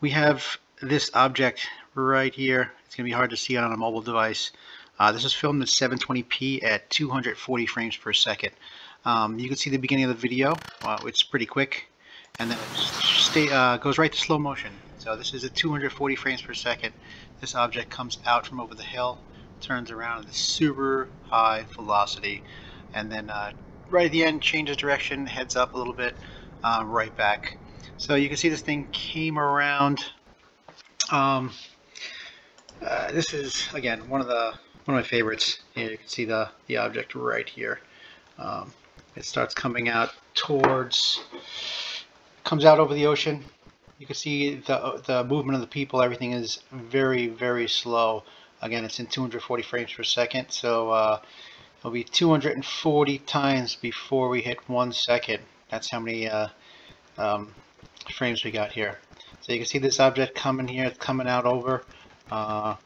we have this object right here. It's going to be hard to see on a mobile device. Uh, this is filmed at 720p at 240 frames per second. Um, you can see the beginning of the video. Uh, it's pretty quick. And then it stay, uh, goes right to slow motion. So this is at 240 frames per second. This object comes out from over the hill, turns around at a super high velocity, and then uh, right at the end changes direction, heads up a little bit, uh, right back. So you can see this thing came around. Um, uh, this is again one of the one of my favorites. You can see the the object right here. Um, it starts coming out towards, comes out over the ocean. You can see the the movement of the people. Everything is very very slow. Again, it's in 240 frames per second. So uh, it'll be 240 times before we hit one second. That's how many uh, um, frames we got here. So you can see this object coming here, it's coming out over. Uh,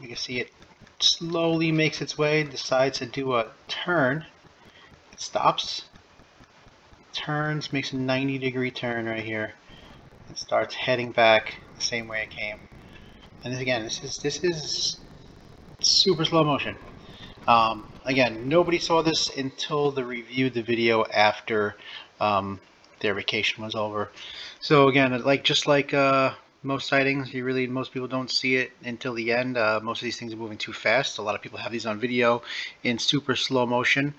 you can see it slowly makes its way, decides to do a turn, it stops, turns, makes a 90 degree turn right here, and starts heading back the same way it came. And again, this is this is super slow motion. Um, again, nobody saw this until the reviewed the video after um, their vacation was over. So again, like just like uh, most sightings, you really most people don't see it until the end. Uh, most of these things are moving too fast. A lot of people have these on video in super slow motion.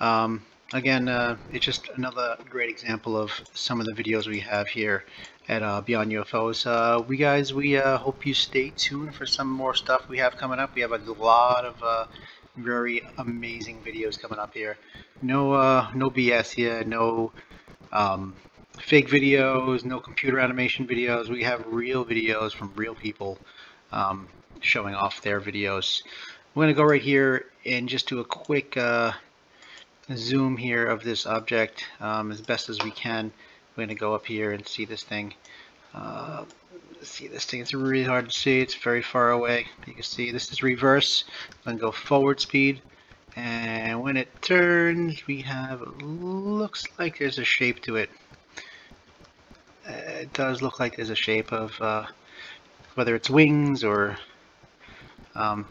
Um, again, uh, it's just another great example of some of the videos we have here at uh, Beyond UFOs. Uh, we guys, we uh, hope you stay tuned for some more stuff we have coming up. We have a lot of uh, very amazing videos coming up here. No, uh, no BS here. No um, fake videos, no computer animation videos. We have real videos from real people um, showing off their videos. I'm going to go right here and just do a quick uh, zoom here of this object um, as best as we can. We're going to go up here and see this thing. Uh, see this thing. It's really hard to see. It's very far away. You can see this is reverse. I'm going to go forward speed. And when it turns, we have, looks like there's a shape to it. Uh, it does look like there's a shape of, uh, whether it's wings or um,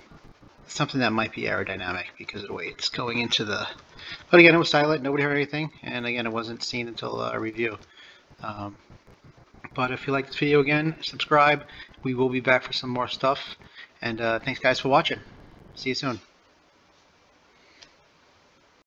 something that might be aerodynamic because of the way it's going into the, but again, it was silent, nobody heard anything, and again, it wasn't seen until a uh, review. Um, but if you like this video again, subscribe. We will be back for some more stuff. And uh, thanks guys for watching. See you soon.